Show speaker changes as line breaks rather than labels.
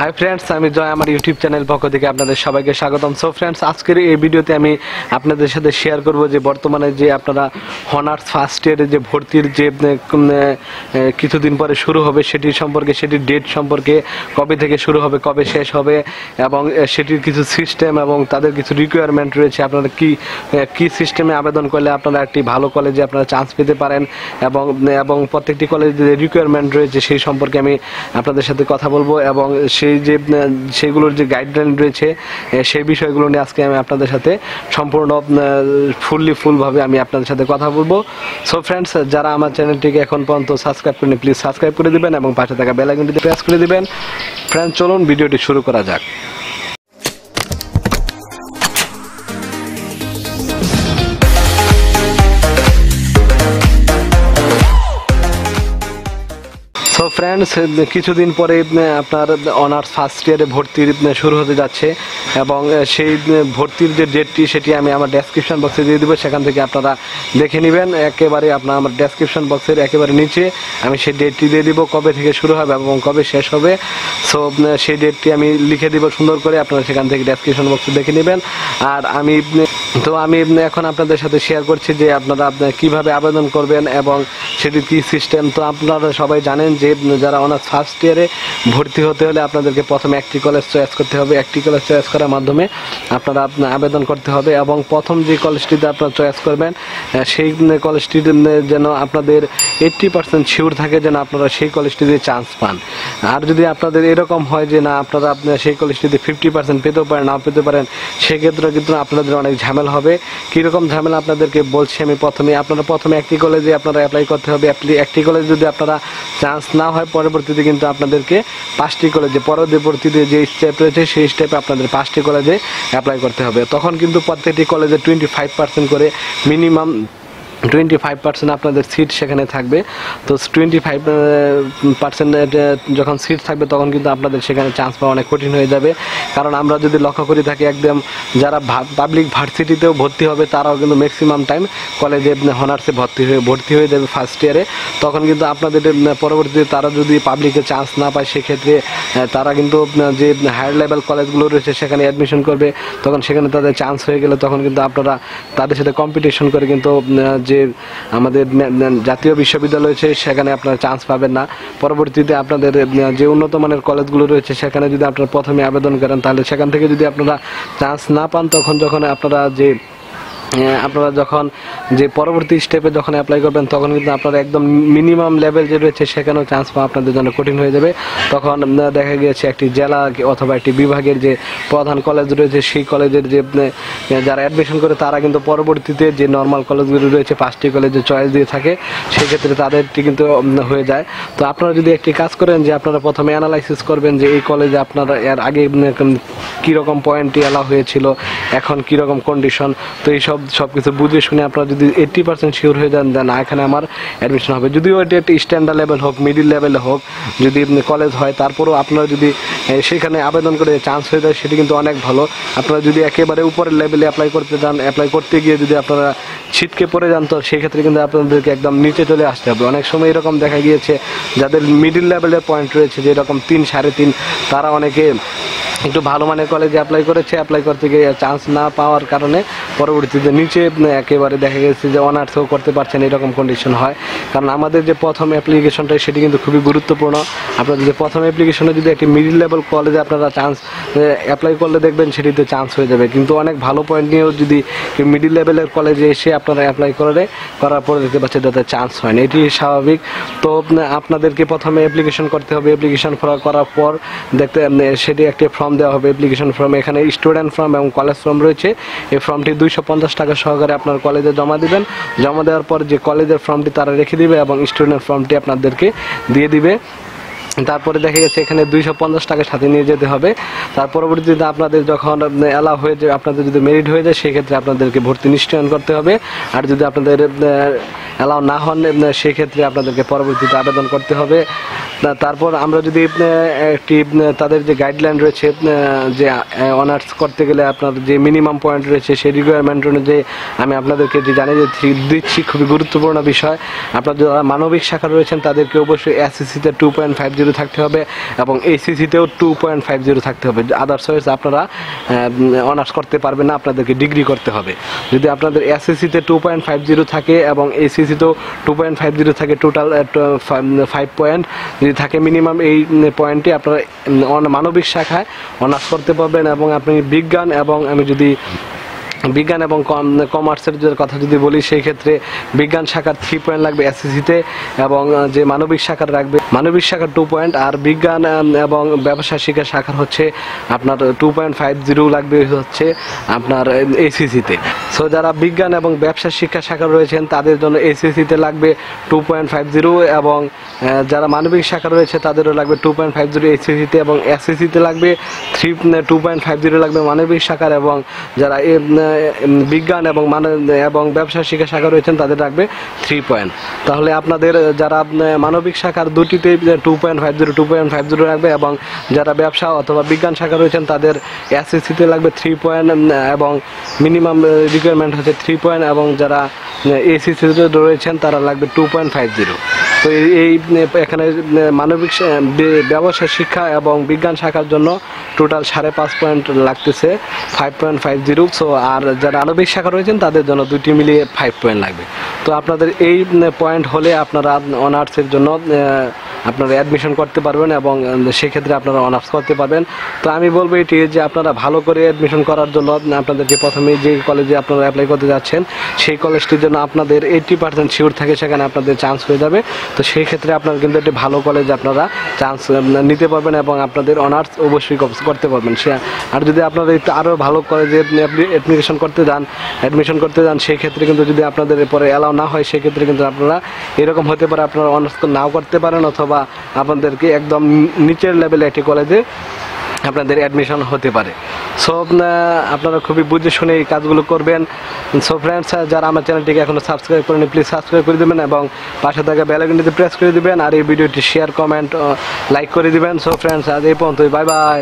Hi friends আমি জয়, আমার YouTube channel পক্ষ থেকে আপনাদের সবাইকে স্বাগতম। সো ফ্রেন্ডস আজকের এই ভিডিওতে আমি আপনাদের সাথে শেয়ার করব যে বর্তমানে যে আপনারা হনার্স ফার্স্ট ইয়ারে যে ভর্তির যে কিছুদিন পরে শুরু হবে সেটি সম্পর্কে, সেটির ডেট সম্পর্কে কবে থেকে শুরু হবে, কবে শেষ হবে, এবং সেটির কিছু সিস্টেম এবং তাদের কিছু রিকোয়ারমেন্ট রয়েছে, আপনারা কি কি সিস্টেমে আবেদন করলে আপনারা একটি ভালো কলেজে আপনারা চান্স পেতে পারেন, এবং এবং প্রত্যেকটি কলেজে যে রিকোয়ারমেন্ট রয়েছে সেই সম্পর্কে আমি আপনাদের সাথে কথা বলব, এবং সেই যে, সেগুলোর যে গাইডলাইন রয়েছে সেই বিষয়গুলো নিয়ে আজকে আমি আপনাদের সাথে সম্পূর্ণ ফুললি ফুলভাবে আমি আপনাদের সাথে কথা বলব। সো ফ্রেন্ডস যারা আমার চ্যানেলটিকে এখন পর্যন্ত সাবস্ক্রাইব করেনি প্লিজ সাবস্ক্রাইব করে দিবেন এবং পাশে থাকা বেলাইকনটিতে প্রেস করে দেবেন। ফ্রেন্ডস চলুন ভিডিওটি শুরু করা যাক। ফ্রেন্ডস কিছুদিন পরে আপনার অনার্স ফার্স্ট ইয়ারে ভর্তির শুরু হতে যাচ্ছে এবং সেই ভর্তির যে ডেটটি সেটি আমি আমার ডেসক্রিপশন বক্সে দিয়ে দেবো। সেখান থেকে আপনারা দেখে নেবেন। একেবারে আপনার আমার ডেসক্রিপশন বক্সের একেবারে নিচে আমি সেই ডেটটি দিয়ে দিব, কবে থেকে শুরু হবে এবং কবে শেষ হবে। সো সেই ডেটটি আমি লিখে দিব সুন্দর করে। আপনারা সেখান থেকে ডেসক্রিপশন বক্সে দেখে নেবেন। আর আমি তো আমি এখন আপনাদের সাথে শেয়ার করছি যে আপনারা আপনার কীভাবে আবেদন করবেন এবং সেটি কি সিস্টেম তো আপনারা সবাই জানেন যে যারা অনার্স ফার্স্ট ইয়ারে ভর্তি হতে হলে আপনাদেরকে প্রথমে একটি কলেজ চয়েস করতে হবে। একটি কলেজ চয়েস করার মাধ্যমে আপনারা আবেদন করতে হবে এবং প্রথম যে কলেজটিতে আপনারা চয়েস করবেন সেই কলেজটির যেন আপনাদের এইট্টি পার্সেন্ট শিওর থাকে যেন আপনারা সেই কলেজটিতে চান্স পান। আর যদি আপনাদের এরকম হয় যে না, আপনারা আপনার সেই কলেজটিতে ফিফটি পার্সেন্ট পেতেও পারেন, না পেতে পারেন, সেক্ষেত্রে কিন্তু আপনাদের অনেক ঝামেলা হবে। কীরকম ঝামেলা আপনাদেরকে বলছি আমি প্রথমে। আপনারা প্রথমে একটি কলেজে আপনারা অ্যাপ্লাই করতে হবে। একটি কলেজে যদি আপনারা চান্স না হয়, পরবর্তীতে কিন্তু আপনাদেরকে পাঁচটি কলেজে পরবর্তীতে যে স্টেপ রয়েছে, সেই স্টেপে আপনাদের পাঁচটি কলেজে অ্যাপ্লাই করতে হবে। তখন কিন্তু প্রত্যেকটি কলেজে টোয়েন্টি ফাইভ পার্সেন্ট করে মিনিমাম টোয়েন্টি ফাইভ পার্সেন্ট আপনাদের সিট সেখানে থাকবে। তো টোয়েন্টি ফাইভ পার্সেন্ট যখন সিট থাকবে তখন কিন্তু আপনাদের সেখানে চান্স পাওয়া অনেক কঠিন হয়ে যাবে। কারণ আমরা যদি লক্ষ্য করি থাকি একদম যারা পাবলিক ভার্সিটিতেও ভর্তি হবে তারাও কিন্তু ম্যাক্সিমাম টাইম কলেজে হনার্সে ভর্তি হয়ে ভর্তি হয়ে যাবে ফার্স্ট ইয়ারে তখন কিন্তু আপনাদের পরবর্তীতে তারা যদি পাবলিকে চান্স না পায়, সেক্ষেত্রে তারা কিন্তু যে হায়ার লেভেল কলেজগুলো রয়েছে, সেখানে অ্যাডমিশন করবে, তখন সেখানে তাদের চান্স হয়ে গেলে তখন কিন্তু আপনারা তাদের সাথে কম্পিটিশন করে কিন্তু যে আমাদের জাতীয় বিশ্ববিদ্যালয় রয়েছে, সেখানে আপনারা চান্স পাবেন না। পরবর্তীতে আপনাদের যে উন্নত মানের কলেজগুলো রয়েছে, সেখানে যদি আপনারা প্রথমে আবেদন করেন, তাহলে সেখান থেকে যদি আপনারা চান্স না পান, তখন যখন আপনারা যে আপনারা যখন যে পরবর্তী স্টেপে যখন অ্যাপ্লাই করবেন, তখন কিন্তু আপনারা একদম মিনিমাম লেভেল যে রয়েছে, সেখানেও চান্স পাওয়া আপনাদের জন্য কঠিন হয়ে যাবে। তখন দেখা গিয়েছে একটি জেলা অথবা একটি বিভাগের যে প্রধান কলেজ রয়েছে, সেই কলেজের যে যারা অ্যাডমিশন করে, তারা কিন্তু পরবর্তীতে যে নর্মাল কলেজগুলো রয়েছে, পাঁচটি কলেজে চয়েস দিয়ে থাকে, সেক্ষেত্রে তাদেরটি কিন্তু হয়ে যায়। তো আপনারা যদি একটি কাজ করেন, যে আপনারা প্রথমে অ্যানালাইসিস করবেন যে এই কলেজে আপনারা এর আগে কীরকম পয়েন্টটি এলা হয়েছিল, এখন কীরকম কন্ডিশন তো এই সব কিছু বুঝে শুনে আপনারা যদি এইট্টি পার্সেন্ট শিওর হয়ে যান, দেন এখানে আমার অ্যাডমিশন হবে। যদিও এটি একটি স্ট্যান্ডার্ড লেভেল হোক মিডিল লেভেলে হোক, যদি কলেজ হয়, তারপরেও আপনারা যদি সেখানে আবেদন করে চান্স হয়ে যায়, সেটি কিন্তু অনেক ভালো। আপনারা যদি একেবারে উপরের লেভেলে অ্যাপ্লাই করতে যান অ্যাপ্লাই করতে গিয়ে যদি আপনারা ছিটকে পড়ে যান, তো সেক্ষেত্রে কিন্তু আপনাদেরকে একদম নিচে চলে আসতে হবে। অনেক সময় এরকম দেখা গিয়েছে, যাদের মিডিল লেভেলের পয়েন্ট রয়েছে যে এরকম তিন সাড়ে তিন, তারা অনেকে একটু ভালো মানের কলেজে অ্যাপ্লাই করেছে অ্যাপ্লাই করতে গিয়ে চান্স না পাওয়ার কারণে পরবর্তীতে নিচে একেবারে দেখা গেছে যে অনার্সও করতে পারছেন, এরকম কন্ডিশন হয়। কারণ আমাদের যে প্রথম অ্যাপ্লিকেশনটা সেটি কিন্তু খুবই গুরুত্বপূর্ণ। আপনাদের যে প্রথম অ্যাপ্লিকেশনে যদি একটি মিডিল লেভেল কলেজে আপনারা চান্স অ্যাপ্লাই করলে দেখবেন সেটিতে চান্স হয়ে যাবে। কিন্তু অনেক ভালো পয়েন্ট নিয়েও যদি মিডিল লেভেলের কলেজে এসে আপনারা অ্যাপ্লাই করে, করার পরে দেখতে পাচ্ছেন যাতে চান্স হয় না। এটি স্বাভাবিক। তো আপনাদেরকে প্রথমে অ্যাপ্লিকেশন করতে হবে। অ্যাপ্লিকেশন করার পর দেখতে সেটি একটি ফর্ম দেওয়া হবে অ্যাপ্লিকেশন ফর্ম এখানে স্টুডেন্ট ফর্ম এবং কলেজ ফর্ম রয়েছে। এই ফর্মটি দুইশো পঞ্চাশ টাকা সহকারে আপনার কলেজে জমা দিবেন। জমা দেওয়ার পর যে কলেজের ফর্মটি তারা রেখে দিবে এবং স্টুডেন্ট ফর্মটি আপনাদেরকে দিয়ে দিবে। তারপরে দেখা গেছে এখানে দুইশো পঞ্চাশ টাকা সাথে নিয়ে যেতে হবে। তার পরবর্তীতে আপনাদের যখন অ্যালাউ হয়ে যায়, আপনাদের যদি মেরিট হয়ে যায়, সেক্ষেত্রে আপনাদেরকে ভর্তি নিশ্চয়ন করতে হবে। আর যদি আপনাদের অ্যালাউ না হন সেক্ষেত্রে আপনাদেরকে পরবর্তীতে আবেদন করতে হবে। তারপর আমরা যদি একটি তাদের যে গাইডলাইন রয়েছে যে অনার্স করতে গেলে আপনার যে মিনিমাম পয়েন্ট রয়েছে, সেই রিকোয়ারমেন্ট অনুযায়ী আমি আপনাদেরকে যে জানিয়ে দিচ্ছি- দিচ্ছি, খুবই গুরুত্বপূর্ণ বিষয়। আপনার যারা মানবিক শাখা রয়েছেন, তাদেরকে অবশ্যই এসএসসিতে টু পয়েন্ট ফাইভ জিরো থাকতে হবে এবং এইচএসিতেও টু পয়েন্ট ফাইভ জিরো থাকতে হবে। আদার্স ওয়েজ আপনারা অনার্স করতে পারবেন না, আপনাদেরকে ডিগ্রি করতে হবে। যদি আপনাদের এসএসসিতে টু পয়েন্ট ফাইভ জিরো থাকে এবং এইচএসিতেও টু পয়েন্ট ফাইভ জিরো থাকে টোটাল ফাইভ পয়েন্ট যদি থাকে মিনিমাম এই পয়েন্টে আপনারা মানবিক শাখায় অনার্স করতে পারবেন এবং আপনি বিজ্ঞান এবং আমি যদি বিজ্ঞান এবং কম- কমার্সের কথা যদি বলি, সেই ক্ষেত্রে বিজ্ঞান শাখার থ্রি পয়েন্ট লাগবে এসএসসিতে এবং যে মানবিক শাখার রাখবে, মানবিক শাখার টু পয়েন্ট আর বিজ্ঞান এবং ব্যবসা শিক্ষা শাখার হচ্ছে আপনার টু পয়েন্ট ফাইভ জিরো লাগবে হচ্ছে আপনার এসিসিতে সো যারা বিজ্ঞান এবং ব্যবসা শিক্ষা শাখা রয়েছেন, তাদের জন্য এসিসিতে লাগবে টু পয়েন্ট ফাইভ জিরো এবং যারা মানবিক শাখা রয়েছে, তাদেরও লাগবে টু পয়েন্ট ফাইভ জিরো এসিসিতে এবং এসএসসিতে লাগবে three two point five zero লাগবে মানবিক শাখার এবং যারা বিজ্ঞান এবং মানে এবং ব্যবসা শিক্ষা শাখা রয়েছেন, তাদের লাগবে থ্রি পয়েন্ট তাহলে আপনাদের, যারা মানবিক শাখার দুটিতে two point five zero two point five zero লাগবে এবং যারা ব্যবসা অথবা বিজ্ঞান শাখা রয়েছেন, তাদের এসএসসিতে লাগবে থ্রি পয়েন্ট এবং মিনিমাম রিকোয়ারমেন্ট হচ্ছে থ্রি পয়েন্ট এবং যারা এসিসিতে রয়েছেন, তারা লাগবে টু পয়েন্ট ফাইভ জিরো তো এই এখানে মানবিক ব্যবসা শিক্ষা এবং বিজ্ঞান শাখার জন্য টোটাল সাড়ে পাঁচ পয়েন্ট লাগতেছে five point five zero so আর যারা আণবিক শাখা রয়েছেন, তাদের জন্য দুটি মিলিয়ে ফাইভ পয়েন্ট লাগবে। তো আপনাদের এই পয়েন্ট হলে আপনারা অনার্সের জন্য আপনারা অ্যাডমিশন করতে পারবেন এবং সেক্ষেত্রে আপনারা অনার্স করতে পারবেন। তো আমি বলব এটি যে আপনারা ভালো করে অ্যাডমিশন করার জন্য আপনাদেরকে প্রথমে যে কলেজে আপনারা অ্যাপ্লাই করতে যাচ্ছেন, সেই কলেজটির জন্য আপনাদের এইটটি পার্সেন্ট শিওর থাকে, সেখানে আপনাদের চান্স হয়ে যাবে। তো সেই ক্ষেত্রে আপনারা কিন্তু একটি ভালো কলেজ আপনারা চান্স নিতে পারবেন এবং আপনাদের অনার্স অবশ্যই কর- করতে পারবেন। সে, আর যদি আপনারা একটু আরও ভালো কলেজে অ্যাপ্লিকেশন করতে যান অ্যাডমিশন করতে যান, সেই ক্ষেত্রে কিন্তু যদি আপনাদের পরে অ্যালাউ না হয়, সেক্ষেত্রে কিন্তু আপনারা এরকম হতে পারে আপনারা অনার্স নাও করতে পারেন অথবা আপনাদেরকে একদম নিচের লেভেলে একটি কলেজে আপনাদের অ্যাডমিশন হতে পারে। সো আপনারা খুবই বুঝে শুনে এই কাজগুলো করবেন। সো ফ্রেন্ডস যারা আমার চ্যানেলটিকে এখনও সাবস্ক্রাইব করেন প্লিজ সাবস্ক্রাইব করে দেবেন এবং পাশে থাকা বেলাগুলিতে প্রেস করে দেবেন আর এই ভিডিওটি শেয়ার কমেন্ট লাইক করে দেবেন। সো ফ্রেন্ডস আজ এই পর্যন্তই। Bye bye